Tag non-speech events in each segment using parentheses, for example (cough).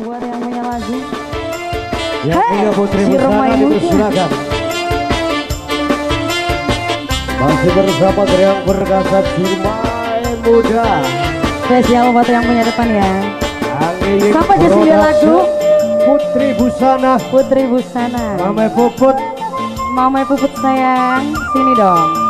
buat yang punya lagu Yang Hey, punya putri si Busana dipersilakan. Masih bersama teriak perkasa Cimai Muda. spesial buat yang punya depan ya Angin sih dia lagu? Putri Busana. Putri Busana Mama Puput. Mama puput sayang sini dong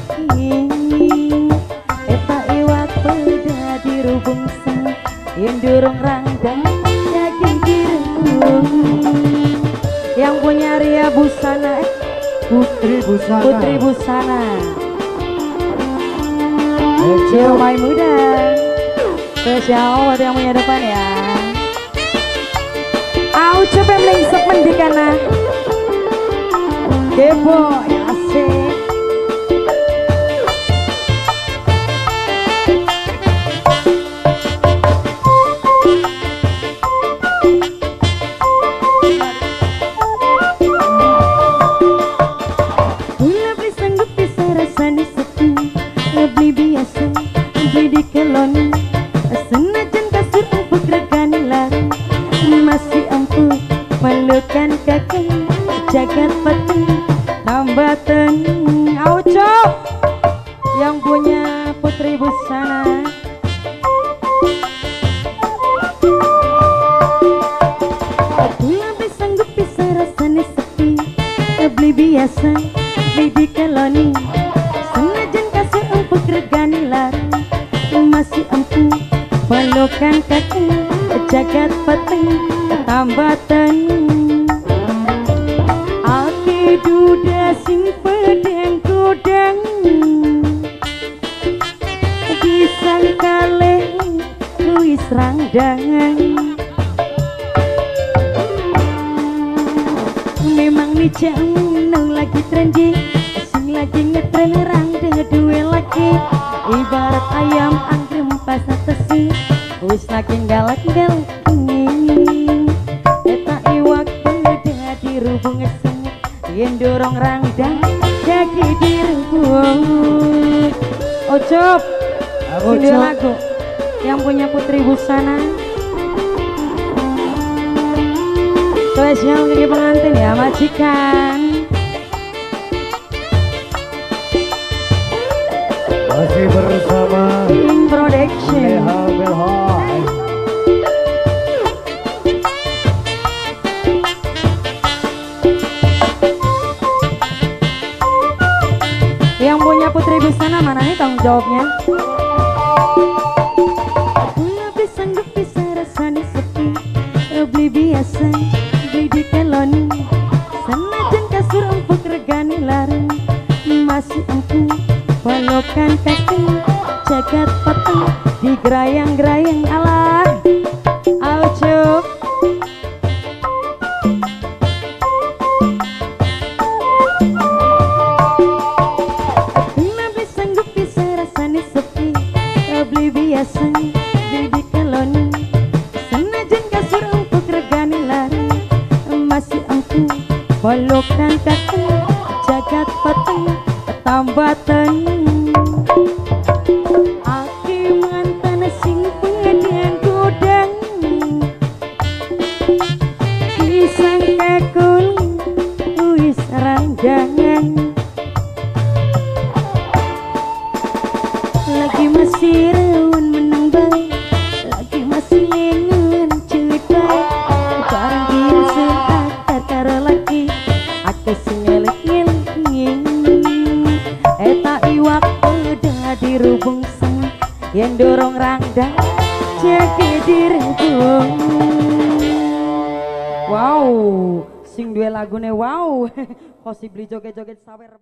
Yang durung rangdang daging dirembung Yang punya Ria Busana eh, Putri Busana. Putri Busana. Ejo. Ciremai muda. Spesial buat yang punya depan ya. Au coba melingsep mendikana. Kepo ya empuk melukan kaki Jagat peti tambatan Auco Yang punya putri busana. Biasa, di keloni Senajan kasih empuk regani larang Masih empuk. Pelukan kaki Jagat peti tambatan Aki duda sing pedang kudang Pisang kaleng kuis rangdangan Memang nih jauh lagi trendy Sing lagi ngetren rangda dua lagi. Ibarat ayam angkrem pasar tesi Wis lagi galak galak Yen dorong rangda jadi Ocop Aku Ini Cok. lagu yang punya Putri Busana. Spesial bagi pengantin ya majikan. Masih bersama Production Yang punya Putri Busana mana nih tanggung jawabnya? Gula bisa nggak bisa rasanya sepi. Beli biasa, beli di kelon Senajan kasur empuk regani larang Masih empuk, pelukan kaki. Jagat peteng, digerayang-gerayang Allah biasa, beli di kelon. Senajan kasur empuk regani larang Masih empuk, pelukan kaki Jagat peteng, tambatan Aki mantan sing jadi dirubung wow sing dua lagune wow. (laughs) Possibly joget-joget sawer